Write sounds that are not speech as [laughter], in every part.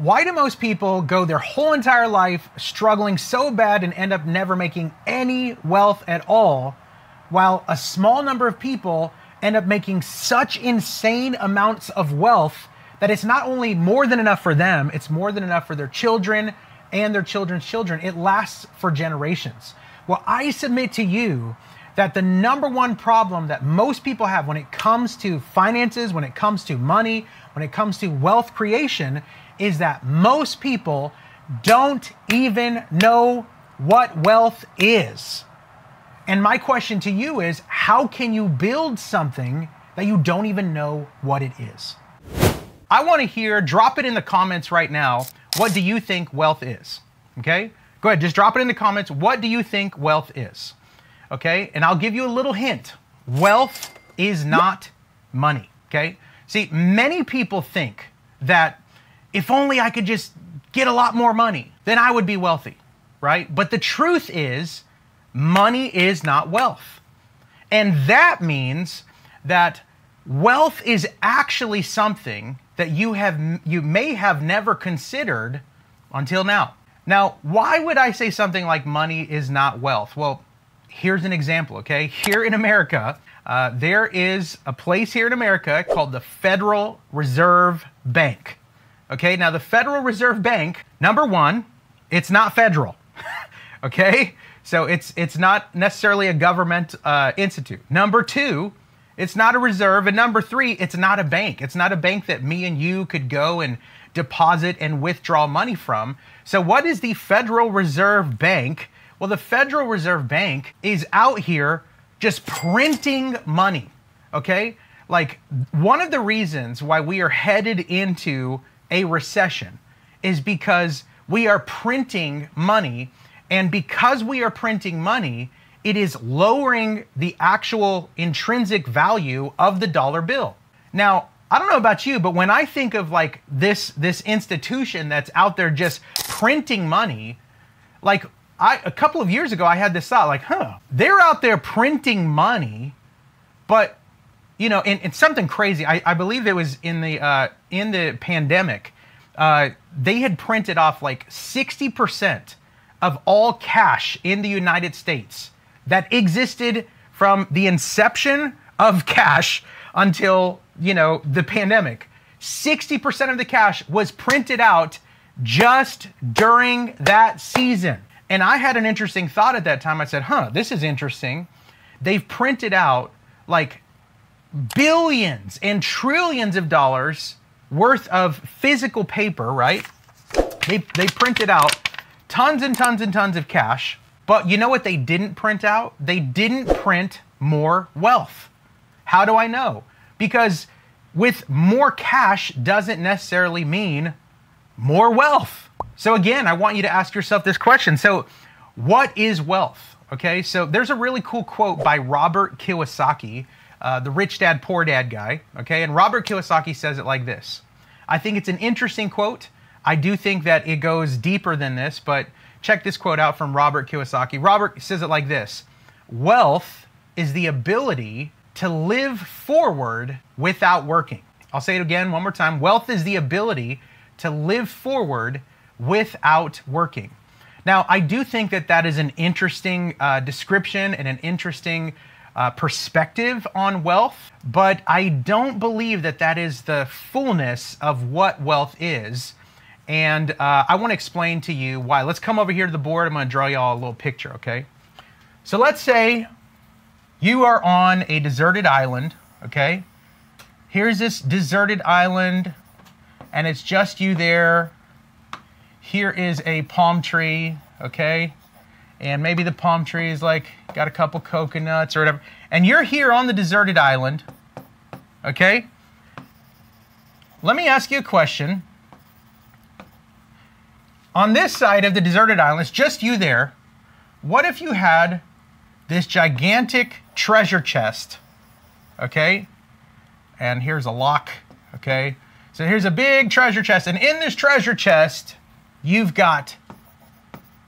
Why do most people go their whole entire life struggling so bad and end up never making any wealth at all, while a small number of people end up making such insane amounts of wealth that it's not only more than enough for them, it's more than enough for their children and their children's children. It lasts for generations. Well, I submit to you that the number one problem that most people have when it comes to finances, when it comes to money, when it comes to wealth creation is that most people don't even know what wealth is. And my question to you is how can you build something that you don't even know what it is? I want to hear, drop it in the comments right now. What do you think wealth is? Okay? Go ahead, just drop it in the comments. What do you think wealth is? Okay? And I'll give you a little hint. Wealth is not money. Okay? See, many people think that if only I could just get a lot more money, then I would be wealthy, right? But the truth is, money is not wealth. And that means that wealth is actually something that you have you may have never considered until now. Now, why would I say something like money is not wealth? Well, here's an example, okay? Here in America, uh, there is a place here in America called the Federal Reserve Bank. Okay, now the Federal Reserve Bank, number one, it's not federal. [laughs] okay, so it's it's not necessarily a government uh, institute. Number two, it's not a reserve, and number three, it's not a bank. It's not a bank that me and you could go and deposit and withdraw money from. So what is the Federal Reserve Bank? Well, the Federal Reserve Bank is out here just printing money. Okay, like one of the reasons why we are headed into a recession is because we are printing money. And because we are printing money, it is lowering the actual intrinsic value of the dollar bill. Now, I don't know about you, but when I think of like this this institution that's out there just printing money, like I a couple of years ago I had this thought like, huh, they're out there printing money, but you know, and, and something crazy. I, I believe it was in the uh, in the pandemic. Uh, they had printed off like 60% of all cash in the United States that existed from the inception of [laughs] cash until, you know, the pandemic. 60% of the cash was printed out just during that season. And I had an interesting thought at that time. I said, huh, this is interesting. They've printed out like billions and trillions of dollars worth of physical paper, right? They, they printed out tons and tons and tons of cash. But you know what they didn't print out? They didn't print more wealth. How do I know? Because with more cash doesn't necessarily mean more wealth. So again, I want you to ask yourself this question. So, what is wealth? Okay, so there's a really cool quote by Robert Kiyosaki uh, the rich dad, poor dad guy. Okay, and Robert Kiyosaki says it like this. I think it's an interesting quote. I do think that it goes deeper than this, but check this quote out from Robert Kiyosaki. Robert says it like this Wealth is the ability to live forward without working. I'll say it again one more time. Wealth is the ability to live forward without working. Now, I do think that that is an interesting uh, description and an interesting uh, perspective on wealth, but I don't believe that that is the fullness of what wealth is. And uh, I want to explain to you why. Let's come over here to the board. I'm going to draw y'all a little picture, okay? So let's say you are on a deserted island, okay? Here's this deserted island, and it's just you there. Here is a palm tree, okay? And maybe the palm trees like got a couple coconuts or whatever, and you're here on the deserted island, okay? Let me ask you a question. On this side of the deserted island, it's just you there. What if you had this gigantic treasure chest, okay? And here's a lock, okay? So here's a big treasure chest, and in this treasure chest, you've got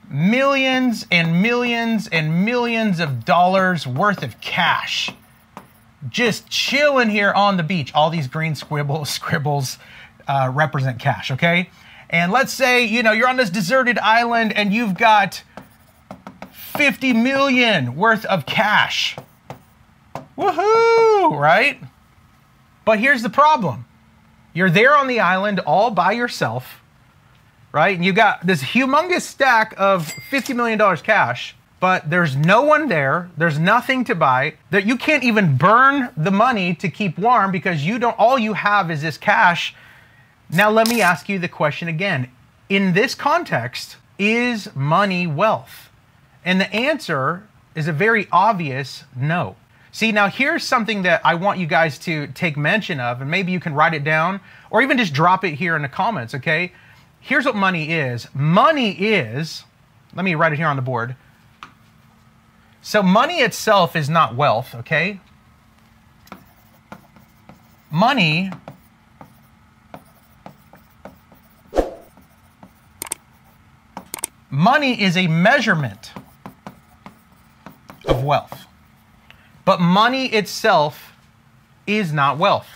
millions and millions and millions of dollars worth of cash just chilling here on the beach. All these green squibbles, [laughs] scribbles uh, represent cash, okay? And let's say, you know, you're on this deserted island and you've got 50 million worth of cash. Woohoo, right? But here's the problem you're there on the island all by yourself, right? And you got this humongous stack of $50 million cash, but there's no one there. There's nothing to buy. That you can't even burn the money to keep warm because you don't all you have is this cash. Now let me ask you the question again. In this context, is money wealth? And the answer is a very obvious no. See, now here's something that I want you guys to take mention of, and maybe you can write it down or even just drop it here in the comments, okay? Here's what money is money is, let me write it here on the board. So, money itself is not wealth, okay? Money money is a measurement of wealth. But money itself is not wealth.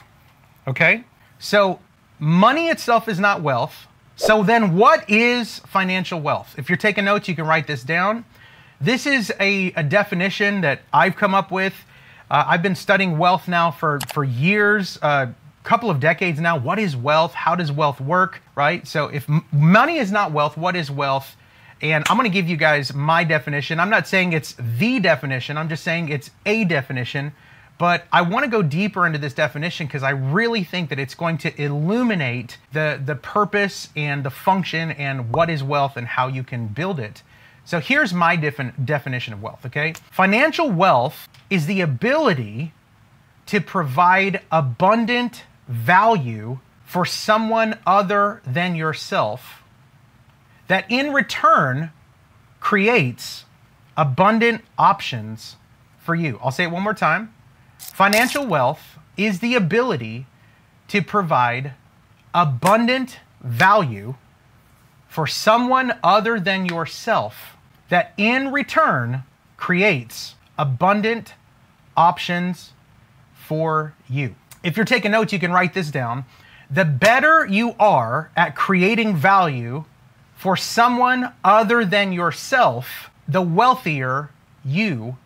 Okay? So, money itself is not wealth. So, then what is financial wealth? If you're taking notes, you can write this down. This is a, a definition that I've come up with. Uh, I've been studying wealth now for, for years, a uh, couple of decades now. What is wealth? How does wealth work? Right? So, if money is not wealth, what is wealth? And I'm going to give you guys my definition. I'm not saying it's the definition, I'm just saying it's a definition. But I want to go deeper into this definition because I really think that it's going to illuminate the, the purpose and the function and what is wealth and how you can build it. So here's my defin- definition of wealth, okay? Financial wealth is the ability to provide abundant value for someone other than yourself that in return creates abundant options for you. I'll say it one more time. Financial wealth is the ability to provide abundant value for someone other than yourself that in return creates abundant options for you. If you're taking notes, you can write this down. The better you are at creating value for someone other than yourself, the wealthier you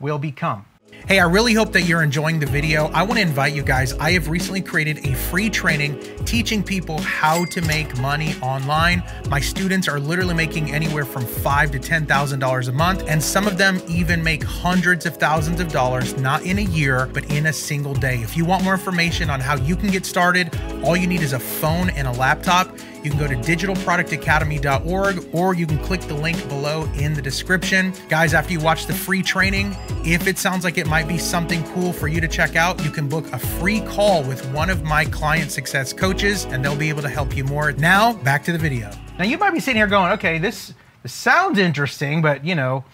will become. Hey, I really hope that you're enjoying the video. I want to invite you guys. I have recently created a free training teaching people how to make money online. My students are literally making anywhere from five to ten thousand dollars a month, and some of them even make hundreds of thousands of dollars, not in a year, but in a single day. If you want more information on how you can get started, all you need is a phone and a laptop. You can go to digitalproductacademy.org or you can click the link below in the description. Guys, after you watch the free training, if it sounds like it might be something cool for you to check out, you can book a free call with one of my client success coaches and they'll be able to help you more. Now, back to the video. Now, you might be sitting here going, okay, this, this sounds interesting, but you know,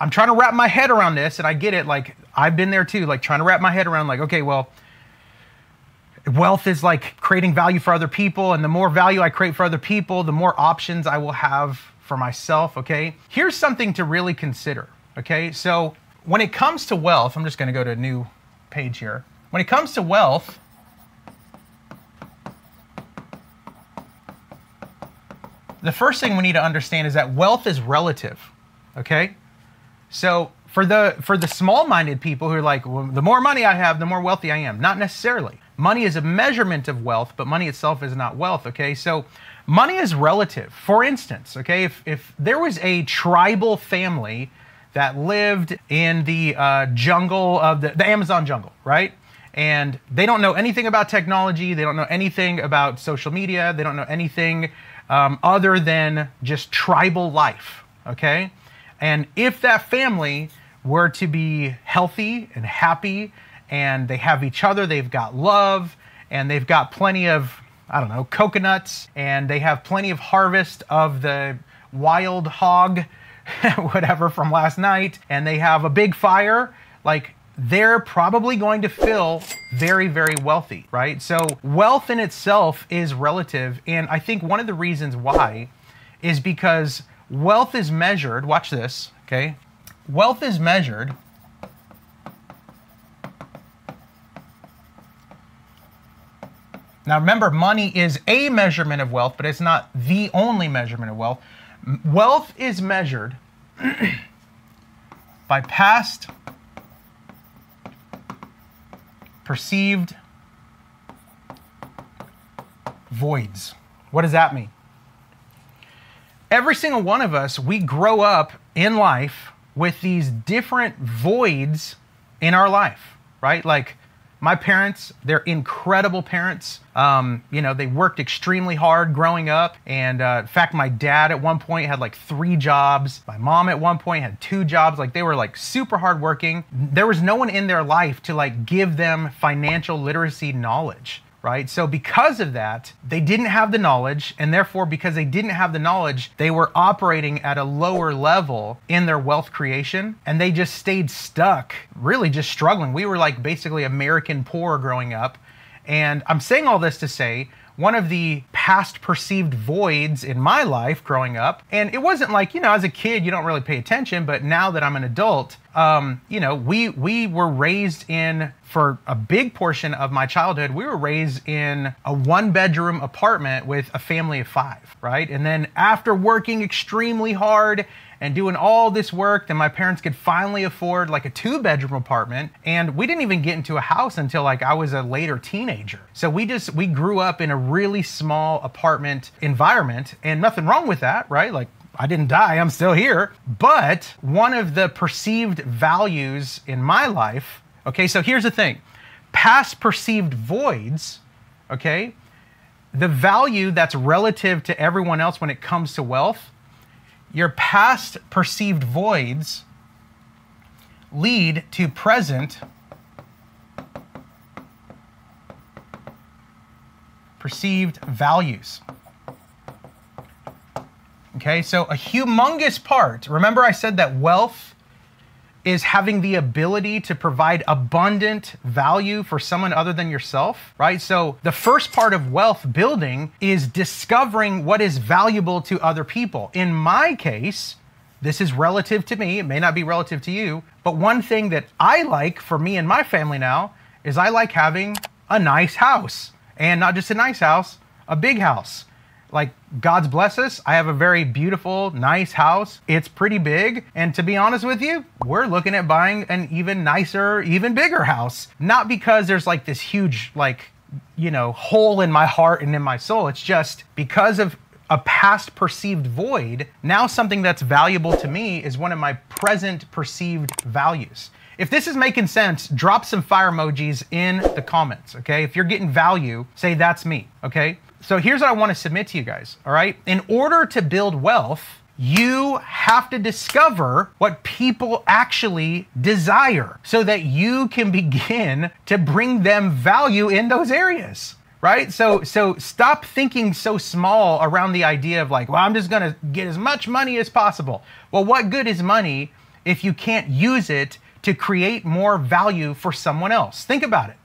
I'm trying to wrap my head around this and I get it. Like, I've been there too, like trying to wrap my head around, like, okay, well, wealth is like creating value for other people and the more value i create for other people the more options i will have for myself okay? Here's something to really consider okay? So when it comes to wealth i'm just going to go to a new page here. When it comes to wealth the first thing we need to understand is that wealth is relative okay? So for the for the small-minded people who are like well, the more money i have the more wealthy i am. Not necessarily Money is a measurement of wealth, but money itself is not wealth, okay? So money is relative. For instance, okay, if, if there was a tribal family that lived in the uh, jungle of the, the Amazon jungle, right? And they don't know anything about technology, they don't know anything about social media, they don't know anything um, other than just tribal life, okay? And if that family were to be healthy and happy and they have each other, they've got love, and they've got plenty of, I don't know, coconuts, and they have plenty of harvest of the wild hog, [laughs] whatever, from last night, and they have a big fire. Like, they're probably going to feel very, very wealthy, right? So, wealth in itself is relative. And I think one of the reasons why is because wealth is measured, watch this, okay? Wealth is measured Now, remember, money is a measurement of wealth, but it's not the only measurement of wealth. Wealth is measured [clears throat] by past perceived voids. What does that mean? Every single one of us, we grow up in life with these different voids in our life, right? Like my parents, they're incredible parents. Um, you know, they worked extremely hard growing up. And uh, in fact, my dad at one point had like three jobs. My mom at one point had two jobs. Like they were like super hardworking. There was no one in their life to like give them financial literacy knowledge right? So, because of that, they didn't have the knowledge, and therefore, because they didn't have the knowledge, they were operating at a lower level in their wealth creation, and they just stayed stuck, really just struggling. We were like basically American poor growing up. And I'm saying all this to say, one of the past perceived voids in my life growing up. And it wasn't like, you know, as a kid, you don't really pay attention, but now that I'm an adult, um, you know, we, we were raised in, for a big portion of my childhood, we were raised in a one bedroom apartment with a family of five, right? And then after working extremely hard and doing all this work, then my parents could finally afford like a two bedroom apartment. And we didn't even get into a house until like I was a later teenager. So we just, we grew up in a really small apartment environment and nothing wrong with that, right? Like I didn't die, I'm still here. But one of the perceived values in my life, okay, so here's the thing past perceived voids, okay, the value that's relative to everyone else when it comes to wealth your past perceived voids lead to present perceived values. Okay, so a humongous part. Remember, I said that wealth is having the ability to provide abundant value for someone other than yourself, right? So the first part of wealth building is discovering what is valuable to other people. In my case, this is relative to me, it may not be relative to you, but one thing that I like for me and my family now is I like having a nice house. And not just a nice house, a big house like God's bless us. I have a very beautiful, nice house. It's pretty big. And to be honest with you, we're looking at buying an even nicer, even bigger house. Not because there's like this huge, like, you know, hole in my heart and in my soul. It's just because of a past perceived void. Now, something that's valuable to me is one of my present perceived values. If this is making sense, drop some fire emojis in the comments, okay? If you're getting value, say that's me, okay? So here's what I want to submit to you guys, all right? In order to build wealth, you have to discover what people actually desire so that you can begin to bring them value in those areas right? So so stop thinking so small around the idea of like well i'm just going to get as much money as possible. Well what good is money if you can't use it to create more value for someone else? Think about it.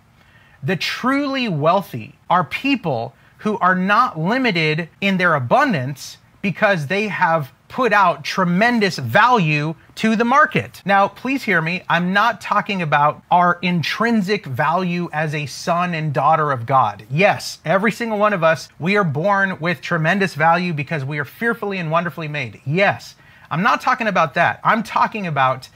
The truly wealthy are people who are not limited in their abundance because they have put out tremendous value to the market. Now, please hear me. I'm not talking about our intrinsic value as a son and daughter of God. Yes, every single one of us, we are born with tremendous value because we are fearfully and wonderfully made. Yes, I'm not talking about that. I'm talking about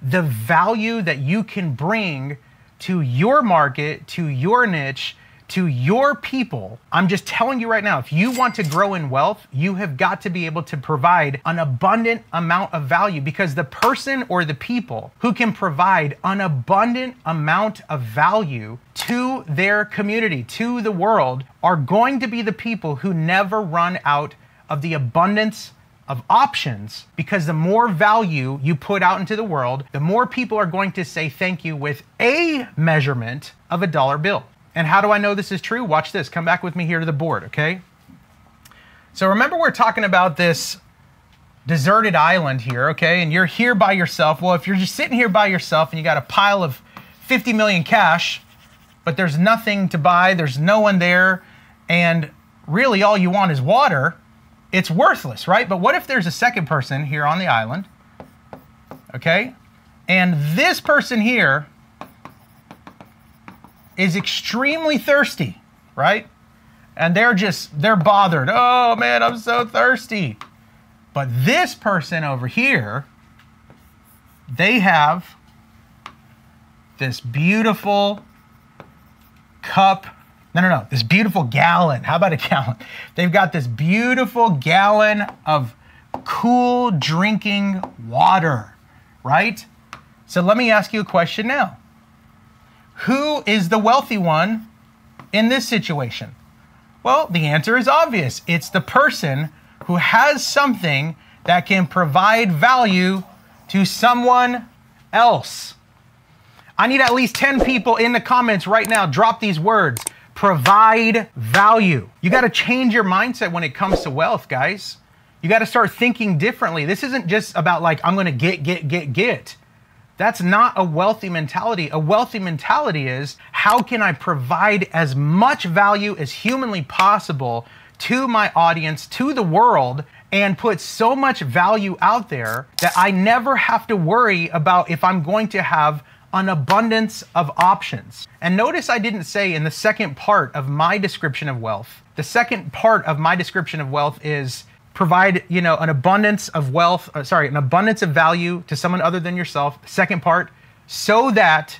the value that you can bring to your market, to your niche, to your people, I'm just telling you right now, if you want to grow in wealth, you have got to be able to provide an abundant amount of value because the person or the people who can provide an abundant amount of value to their community, to the world, are going to be the people who never run out of the abundance of options because the more value you put out into the world, the more people are going to say thank you with a measurement of a dollar bill. And how do I know this is true? Watch this. Come back with me here to the board, okay? So remember we're talking about this deserted island here, okay? And you're here by yourself. Well, if you're just sitting here by yourself and you got a pile of 50 million cash, but there's nothing to buy, there's no one there, and really all you want is water, it's worthless, right? But what if there's a second person here on the island, okay? And this person here is extremely thirsty, right? and they're just they're bothered. Oh man, I'm so thirsty. But this person over here, they have this beautiful cup. No, no, no. This beautiful gallon. How about a [laughs] gallon? They've got this beautiful gallon of cool drinking water, right? So let me ask you a question now. Who is the wealthy one in this situation? Well, the answer is obvious. It's the person who has something that can provide value to someone else. I need at least 10 people in the comments right now. Drop these words provide value. You got to change your mindset when it comes to wealth, guys. You got to start thinking differently. This isn't just about like, I'm going to get, get, get, get. That's not a wealthy mentality. A wealthy mentality is how can I provide as much value as humanly possible to my audience, to the world, and put so much value out there that I never have to worry about if I'm going to have an abundance of options. And notice I didn't say in the second part of my description of wealth, the second part of my description of wealth is provide, you know, an abundance of wealth, uh, sorry, an abundance of value to someone other than yourself. Second part, so that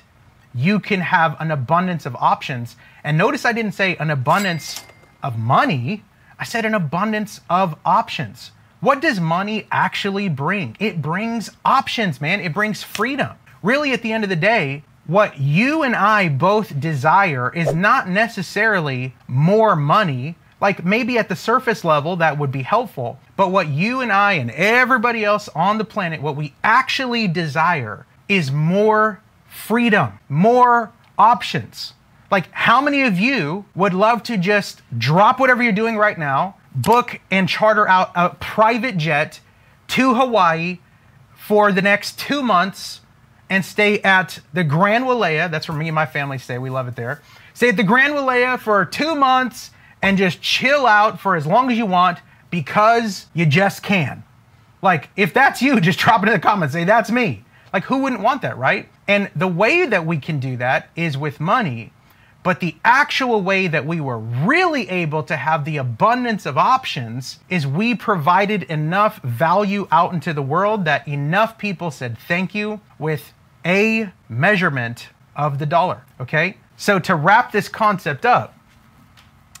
you can have an abundance of options. And notice I didn't say an abundance of money, I said an abundance of options. What does money actually bring? It brings options, man. It brings freedom really at the end of the day, what you and I both desire is not necessarily more money. Like maybe at the surface level, that would be helpful. But what you and I and everybody else on the planet, what we actually desire is more freedom, more options. Like, how many of you would love to just drop whatever you're doing right now, book and charter out a private jet to Hawaii for the next two months and stay at the Grand Wailea. That's where me and my family stay. We love it there. Stay at the Grand Wailea for two months and just chill out for as long as you want because you just can. Like, if that's you, [laughs] just drop it in the comments. Say, that's me. Like, who wouldn't want that, right? And the way that we can do that is with money. But the actual way that we were really able to have the abundance of options is we provided enough value out into the world that enough people said thank you with a measurement of the dollar. Okay? So to wrap this concept up,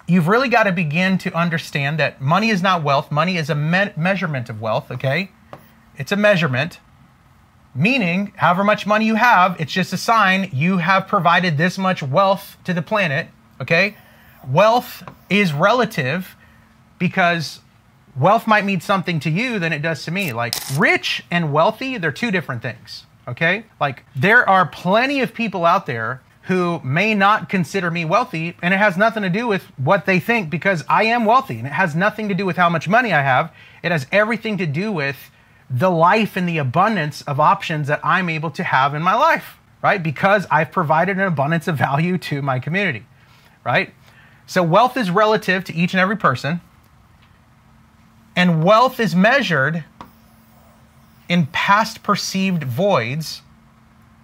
you've really got to begin to understand that money is not wealth, money is a me- measurement of wealth. Okay? It's a measurement. Meaning, however much money you have, it's just a sign you have provided this much wealth to the planet. Okay? Wealth is relative because wealth might mean something to you than it does to me. Like rich and wealthy, they're two different things okay? Like, there are plenty of people out there who may not consider me wealthy, and it has nothing to do with what they think because I am wealthy, and it has nothing to do with how much money I have. It has everything to do with the life and the abundance of options that I'm able to have in my life, right? Because I've provided an abundance of value to my community, right? So, wealth is relative to each and every person, and wealth is measured in past perceived voids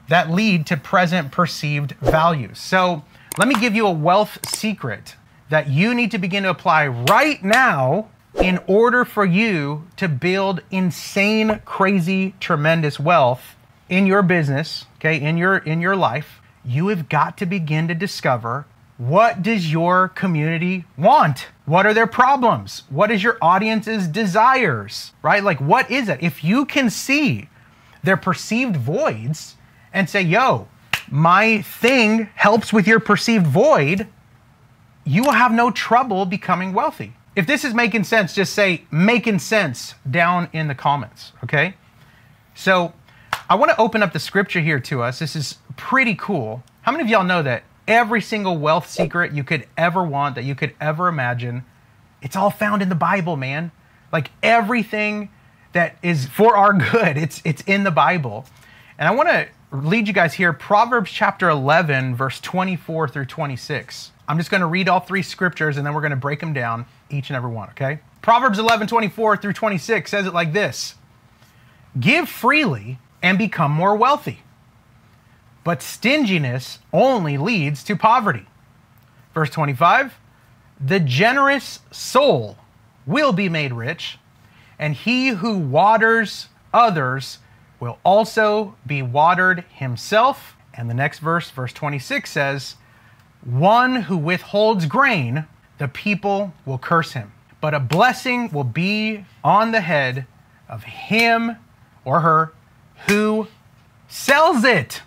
that lead to present perceived values. So let me give you a wealth secret that you need to begin to apply right now in order for you to build insane, crazy, tremendous wealth in your business, okay, in your in your life. You have got to begin to discover what does your community want? What are their problems? What is your audience's desires? Right? Like, what is it? If you can see their perceived voids and say, yo, my thing helps with your perceived void, you will have no trouble becoming wealthy. If this is making sense, just say making sense down in the comments, okay? So I want to open up the scripture here to us. This is pretty cool. How many of y'all know that every single wealth secret you could ever want, that you could ever imagine. It's all found in the Bible, man. Like everything that is for our [laughs] good, it's it's in the Bible. And I want to lead you guys here Proverbs chapter 11 verse 24 through 26. I'm just going to read all three scriptures and then we're going to break them down each and every one, okay? Proverbs 11 24 through 26 says it like this. Give freely and become more wealthy but stinginess only leads to poverty. Verse 25 The generous soul will be made rich, and he who waters others will also be watered himself. And the next verse, verse 26 says, One who withholds grain, the people will curse him, but a blessing will be on the head of him or her who sells it.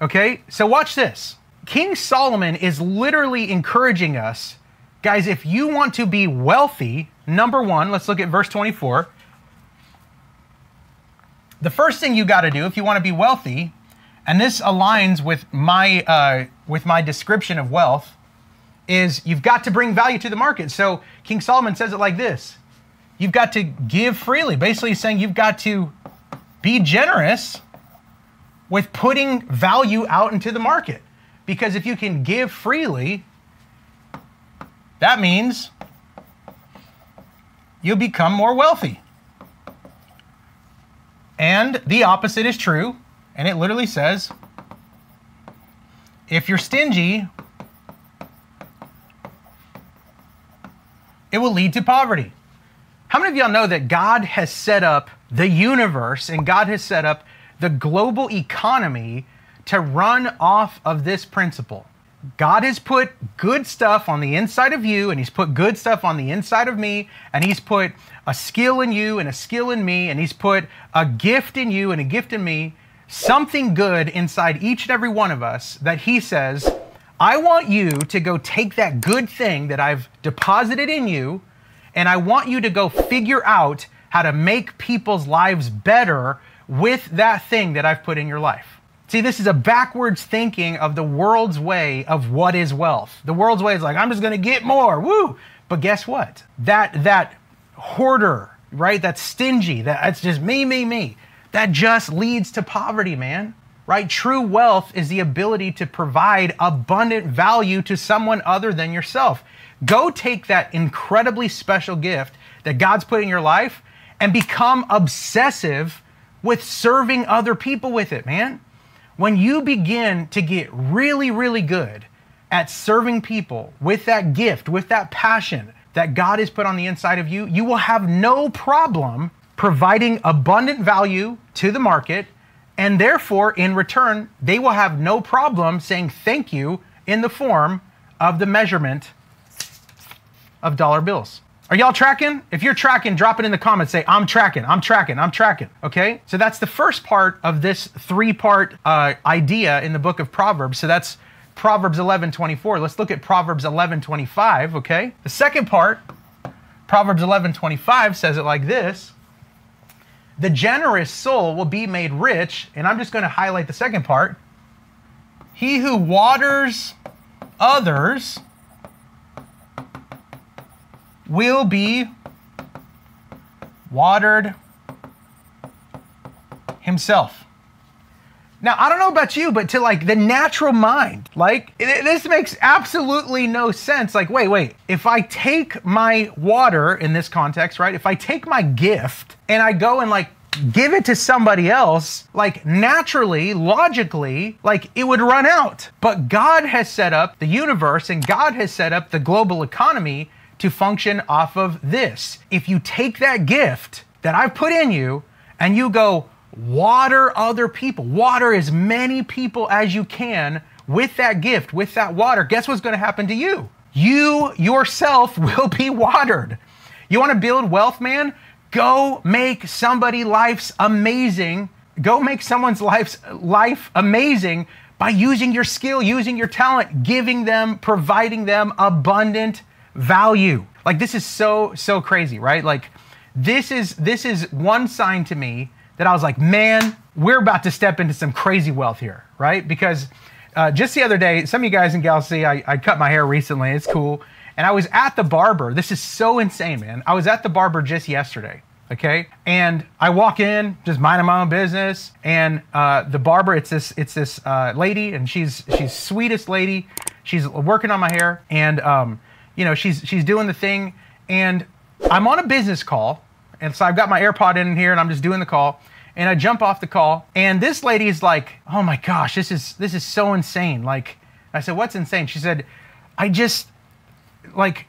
Okay, so watch this. King Solomon is literally encouraging us, guys, if you want to be wealthy, number one, let's look at verse 24. The first thing you got to do if you want to be wealthy, and this aligns with my uh, with my description of wealth, is you've got to bring value to the market. So King Solomon says it like this: You've got to give freely. Basically, saying you've got to be generous with putting value out into the market. Because if you can give freely, that means you'll become more wealthy. And the opposite is true. And it literally says if you're stingy, it will lead to poverty. How many of y'all know that God has set up the universe and God has set up the global economy to run off of this principle? God has put good stuff on the inside of you, and He's put good stuff on the inside of me, and He's put a skill in you and a skill in me, and He's put a gift in you and a gift in me, something good inside each and every one of us that He says, I want you to go take that good thing that I've deposited in you, and I want you to go figure out how to make people's lives better with that thing that I've put in your life. See, this is a backwards thinking of the world's way of what is wealth. The world's way is like, I'm just going to get more. Woo! But guess what? That that hoarder, right? That's stingy. That, that's just me, me, me. That just leads to poverty, man. Right? True wealth is the ability to provide abundant value to someone other than yourself. Go take that incredibly special gift that God's put in your life and become obsessive with serving other people with it, man. When you begin to get really, really good at serving people with that gift, with that passion that God has put on the inside of you, you will have no problem providing abundant value to the market. And therefore, in return, they will have no problem saying thank you in the form of the measurement of dollar bills. Are y'all tracking? If you're tracking, drop it in the comments. Say, I'm tracking, I'm tracking, I'm tracking. Okay? So that's the first part of this three part uh, idea in the book of Proverbs. So that's Proverbs 11 24. Let's look at Proverbs 11 25. Okay? The second part, Proverbs 11 25 says it like this The generous soul will be made rich. And I'm just going to highlight the second part. He who waters others will be watered himself. Now, I don't know about you, but to like the natural mind, like it, this makes absolutely no sense. Like, wait, wait, if I take my water in this context, right? If I take my gift and I go and like give it to somebody else, like naturally, logically, like it would run out. But God has set up the universe and God has set up the global economy to function off of this. If you take that gift that I've put in you and you go water other people, water as many people as you can with that gift, with that water, guess what's going to happen to you? You yourself [laughs] will be watered. You want to build wealth, man? Go make somebody life's amazing. Go make someone's life's life amazing by using your skill, using your talent, giving them, providing them abundant value. Like this is so so crazy, right? Like this is this is one sign to me that I was like, man, we're about to step into some crazy wealth here, right? Because uh, just the other day, some of you guys in Galaxy, I, I cut my hair recently. It's cool, and I was at the barber. This is so insane, man. I was at the barber just yesterday. Okay, and I walk in, just minding my own business, and uh, the barber, it's this, it's this uh, lady, and she's she's sweetest lady. She's working on my hair, and um, you know, she's she's doing the thing, and I'm on a business call, and so I've got my AirPod in here, and I'm just doing the call, and I jump off the call, and this lady is like, "Oh my gosh, this is this is so insane!" Like, I said, "What's insane?" She said, "I just." like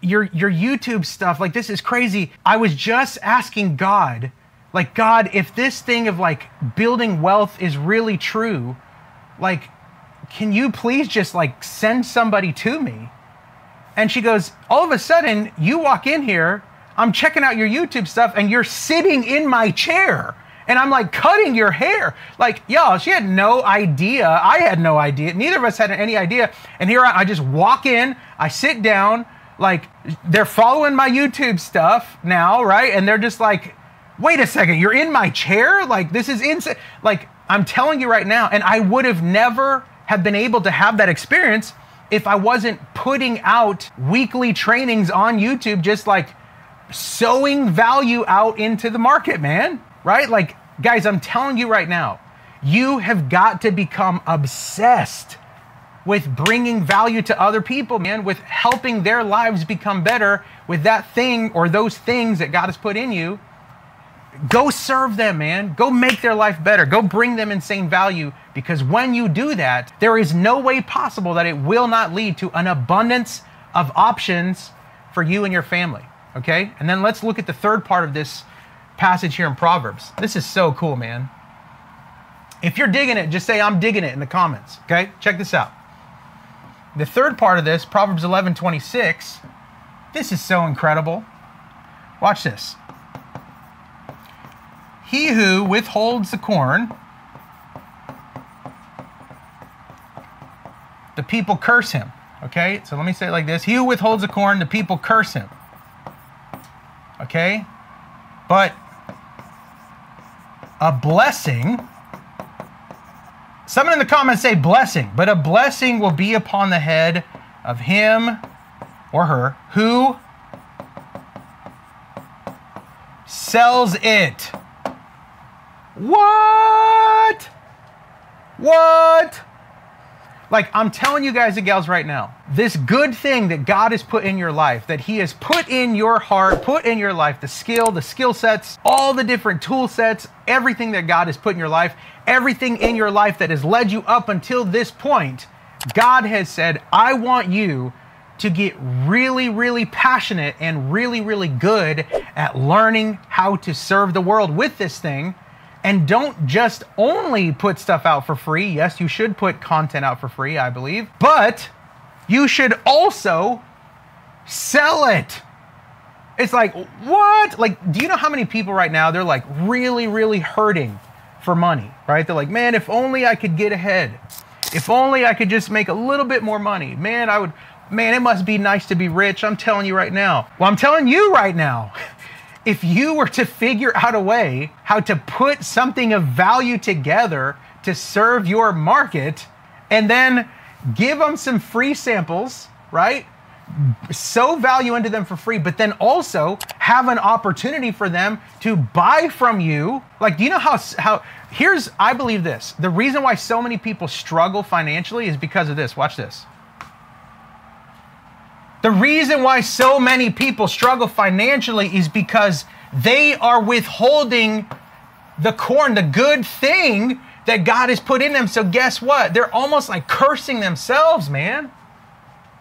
your your YouTube stuff, like this is crazy. I was just asking God, like God, if this thing of like building wealth is really true, like can you please just like send somebody to me? And she goes, all of a sudden, you walk in here, I'm checking out your YouTube stuff, and you're sitting in my chair. And I'm like cutting your hair. Like, y'all, she had no idea. I had no idea. Neither of us had any idea. And here I, I just walk in, I sit down, like, they're following my YouTube stuff now, right? And they're just like, wait a second, you're in my chair? Like, this is insane. Like, I'm telling you right now, and I would have never have been able to have that experience if I wasn't putting out weekly trainings on YouTube, just like sowing value out into the market, man. Right? Like, guys, I'm telling you right now, you have got to become obsessed with bringing value to other people, man, with helping their lives become better with that thing or those things that God has put in you. Go serve them, man. Go make their life better. Go bring them insane value because when you do that, there is no way possible that it will not lead to an abundance of options for you and your family. Okay? And then let's look at the third part of this passage here in Proverbs. This is so cool, man. If you're digging it, just say, I'm digging it in the comments. Okay? Check this out. The third part of this, Proverbs 11 26, this is so incredible. Watch this. He who withholds the corn, the people curse him. Okay, so let me say it like this He who withholds the corn, the people curse him. Okay, but a blessing, someone in the comments say blessing, but a blessing will be upon the head of him or her who sells it. What? What? Like, I'm telling you guys and gals right now, this good thing that God has put in your life, that He has put in your heart, put in your life, the skill, the skill sets, all the different tool sets, everything that God has put in your life, everything in your life that has led you up until this point, God has said, I want you to get really, really passionate and really, really good at learning how to serve the world with this thing and don't just only put stuff out for free. Yes, you should put content out for free, I believe, but you should also sell it. It's like, what? Like, do you know how many people right now they're like really, really hurting for money, right? They're like, man, if only I could get ahead. If only I could just make a little bit more money. Man, I would, man, it must be nice to be rich. I'm telling you right now. Well, I'm telling you right now. [laughs] if you were to figure out a way how to put something of value together to serve your market and then give them some free samples, right? Sow value into them for free, but then also have an opportunity for them to buy from you. Like, do you know how, how, here's, I believe this. The reason why so many people struggle financially is because of this. Watch this. The reason why so many people struggle financially is because they are withholding the corn, the good thing that God has put in them. So guess what? They're almost like cursing themselves, man.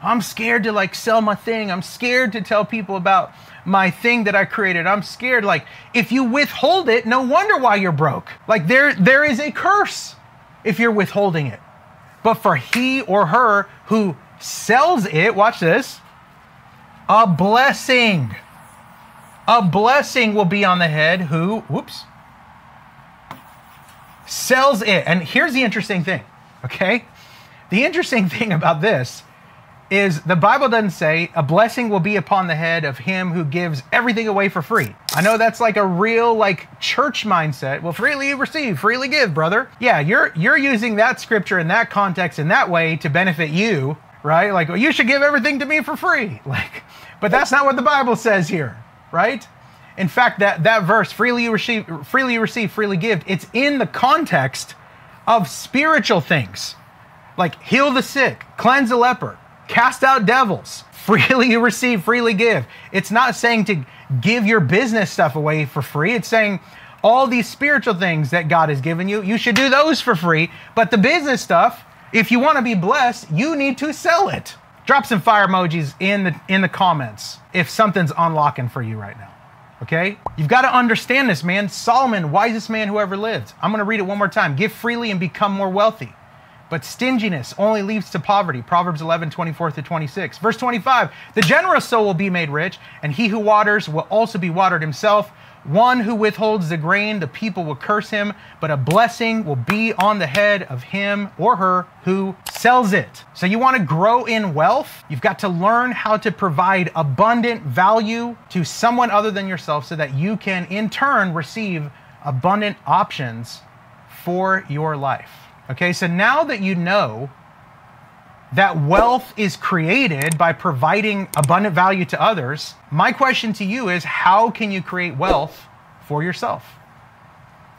I'm scared to like sell my thing. I'm scared to tell people about my thing that I created. I'm scared like if you withhold it, no wonder why you're broke. Like there there is a curse if you're withholding it. But for he or her who sells it, watch this, a blessing. A blessing will be on the head who, whoops, sells it. And here's the interesting thing, okay? The interesting [laughs] thing about this is the Bible doesn't say a blessing will be upon the head of him who gives everything away for free. I know that's like a real like church mindset. Well, freely receive, freely give, brother. Yeah, you're you're using that scripture in that context in that way to benefit you, right? Like well, you should give everything to me for free. [laughs] Like but that's not what the Bible says here, right? In fact, that, that verse, freely you receive, freely you receive, freely give, it's in the context of spiritual things. Like heal the sick, cleanse the leper, cast out devils, [laughs] freely you receive, freely give. It's not saying to give your business stuff away for free. It's saying all these spiritual things that God has given you, you should do those for free. But the business stuff, if you want to be blessed, you need to sell it. Drop some fire emojis in the in the comments if something's unlocking for you right now. Okay? You've got to understand this, man. Solomon, wisest man who ever lived. I'm going to read it one more time. Give freely and become more wealthy. But stinginess only leads to poverty. Proverbs 11, 24 to 26. Verse 25 The generous soul will be made rich, and he who waters will also be watered himself. One who withholds the grain, the people will curse him, but a blessing will be on the head of him or her who sells it. So, you want to grow in wealth? You've got to learn how to provide abundant value to someone other than yourself so that you can, in turn, receive abundant options for your life. Okay, so now that you know that wealth is created by providing abundant value to others, my question to you is how can you create wealth for yourself?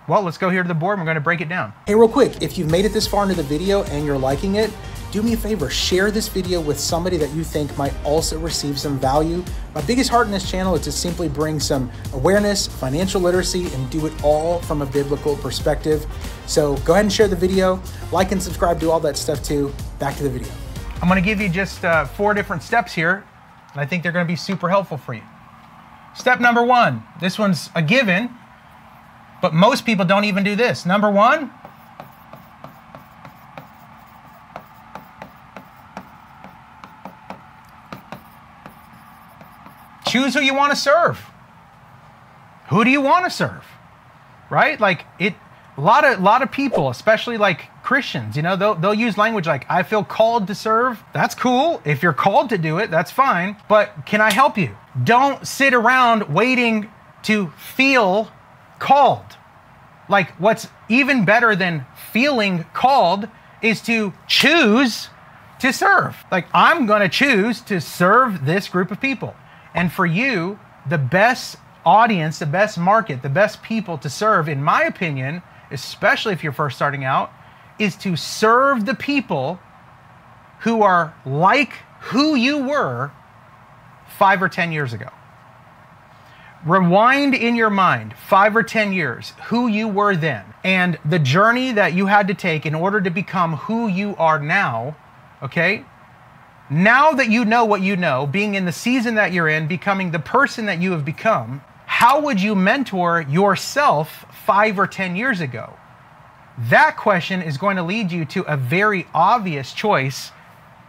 Well, let's go here to the board. We're going to break it down. Hey, real quick, if you've made it this far into the video and you're liking it, do me a favor, share this video with somebody that you think might also receive some value. My biggest heart in this channel is to simply bring some awareness, financial literacy, and do it all from a biblical perspective. So go ahead and share the video, like and subscribe, do all that stuff too. Back to the video. I'm to give you just uh, four different steps here, and I think they're to be super helpful for you. Step number one this one's a given, but most people don't even do this. Number one, choose who you want to serve. Who do you want to serve? Right? Like it a lot of a lot of people, especially like Christians, you know, they'll, they'll use language like, I feel called to serve. That's cool. If you're called to do it, that's fine. But can I help you? Don't sit around waiting to feel called. Like, what's even better than feeling called is to choose to serve. Like, I'm going to choose to serve this group of people. And for you, the best audience, the best market, the best people to serve, in my opinion, especially if you're first starting out, is to serve the people who are like who you were five or 10 years ago. Rewind in your mind five or 10 years, who you were then, and the journey that you had to take in order to become who you are now, okay? Now that you know what you know, being in the season that you're in, becoming the person that you have become, how would you mentor yourself five or 10 years ago? That question is going to lead you to a very obvious choice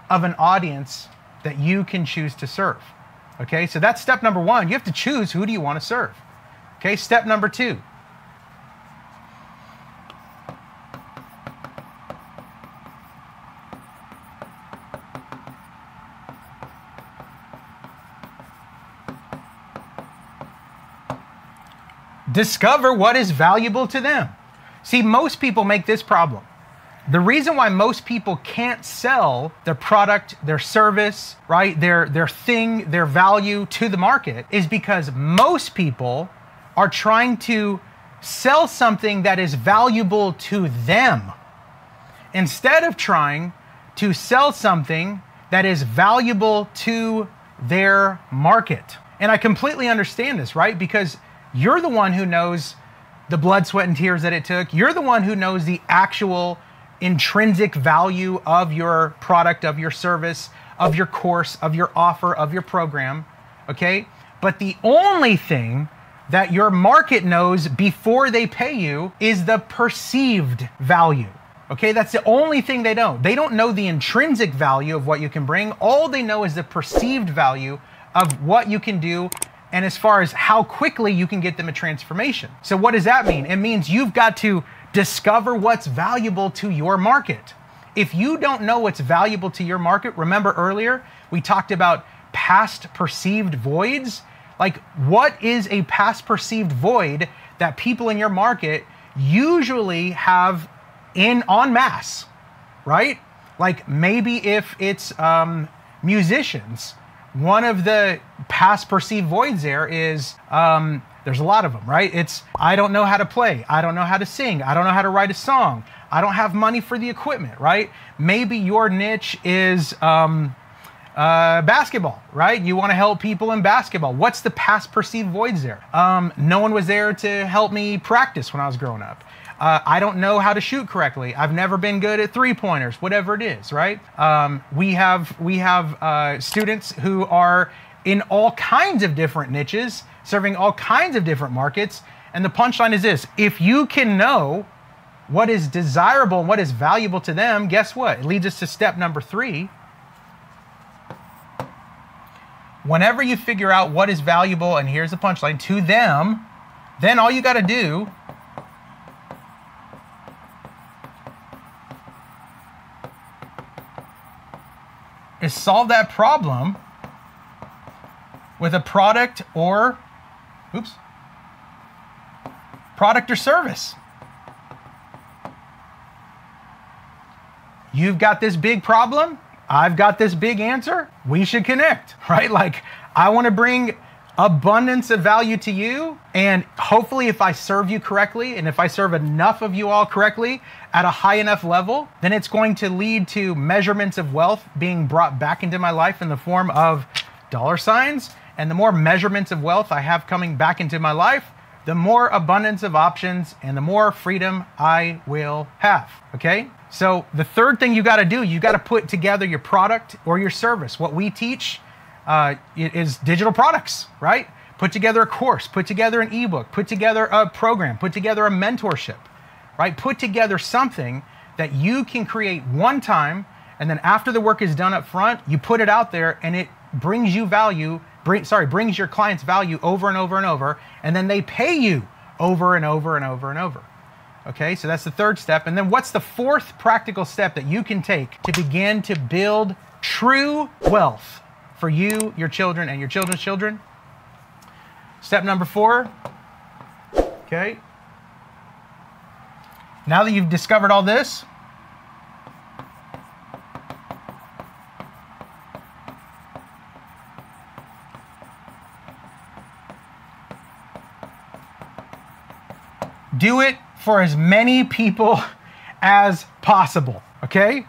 of an audience that you can choose to serve. Okay, so that's step number one. You have to choose who do you want to serve. Okay, step number two. Discover what is valuable to them. See, most people make this problem. The reason why most people can't sell their product, their service, right, their, their thing, their value to the market is because most people are trying to sell something that is valuable to them instead of trying to sell something that is valuable to their market. And I completely understand this, right? Because you're the one who knows the blood, sweat, and tears that it took. You're the one who knows the actual intrinsic value of your product, of your service, of your course, of your offer, of your program. Okay? But the only thing that your market knows before they pay you is the perceived value. Okay, that's the only thing they know. They don't know the intrinsic value of what you can bring. All they know is the perceived value of what you can do and as far as how quickly you can get them a transformation. So, what does that mean? It means you've got to discover what's valuable to your market. If you don't know what's valuable to your market, remember earlier we talked about past perceived voids? Like, what is a past perceived void that people in your market usually have in en masse, right? Like, maybe if it's um, musicians, one of the past perceived voids there is um, there's a lot of them, right? It's I don't know how to play, I don't know how to sing, I don't know how to write a song, I don't have money for the equipment, right? Maybe your niche is um, uh, basketball, right? You want to help people in basketball. What's the past perceived voids there? Um, no one was there to help me practice when I was growing up. Uh, I don't know how to shoot correctly. I've never been good at three pointers, whatever it is, right? Um, we have we have uh, students who are in all kinds of different niches, serving all kinds of different markets. And the punchline is this: if you can know what is desirable and what is valuable to them, guess what? It leads us to step number three. Whenever you figure out what is valuable, and here's the punchline, to them, then all you got to do is solve that problem with a product or, oops, product or service. You've got this big problem. I've got this big answer. We should connect, [laughs] right? Like, I want to bring abundance of value to you. And hopefully, if I serve you correctly, and if I serve enough of you all correctly at a high enough level, then it's going to lead to measurements of wealth being brought back into my life in the form of dollar signs. And the more measurements of wealth I have coming back into my life, the more abundance of options and the more freedom I will have. Okay? So, the third thing you got to do, you got to put together your product or your service. What we teach uh, is digital products, right? Put together a course, put together an ebook, put together a program, put together a mentorship, right? Put together something that you can create one time, and then after the work is done up front, you put it out there and it brings you value, bring, sorry, brings your clients value over and over and over, and then they pay you over and over and over and over. Okay, so that's the third step. And then what's the fourth practical step that you can take to begin to build true wealth? For you, your children, and your children's children. Step number four. Okay. Now that you've discovered all this, do it for as many people [laughs] as possible. Okay?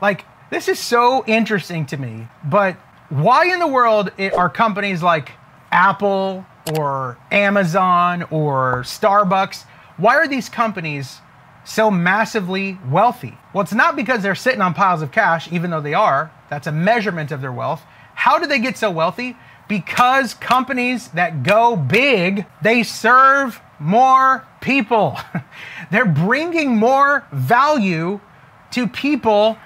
Like, this is so interesting to me, but why in the world are companies like Apple or Amazon or Starbucks, why are these companies so massively wealthy? Well, it's not because they're sitting on piles of cash, even though they are. That's a measurement of their wealth. How do they get so wealthy? Because companies that go big, they serve more people. [laughs] they're bringing more value to people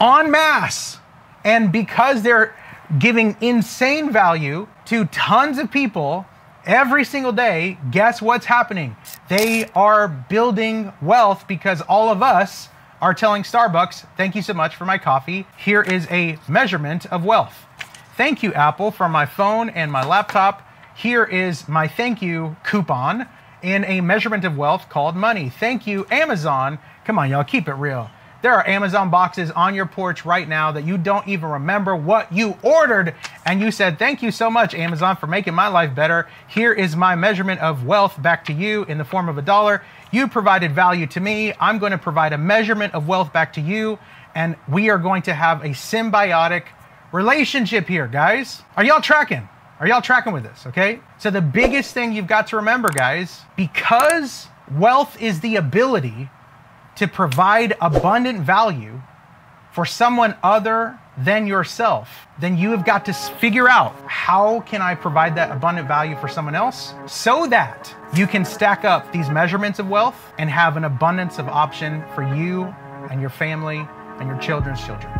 en masse. And because they're giving insane value to tons of people every single day, guess what's happening? They are building wealth because all of us are telling Starbucks, thank you so much for my coffee. Here is a measurement of wealth. Thank you, Apple, for my phone and my laptop. Here is my thank you coupon in a measurement of wealth called money. Thank you, Amazon. Come on, y'all, keep it real. There are Amazon boxes on your porch right now that you don't even remember what you ordered. And you said, Thank you so much, Amazon, for making my life better. Here is my measurement of wealth back to you in the form of a dollar. You provided value to me. I'm going to provide a measurement of wealth back to you. And we are going to have a symbiotic relationship here, guys. Are y'all tracking? Are y'all tracking with this? Okay. So, the biggest thing you've got to remember, guys, because wealth is the ability to provide abundant value for someone other than yourself, then you have got to figure out how can I provide that abundant value for someone else so that you can stack up these measurements of wealth and have an abundance of option for you and your family and your children's children.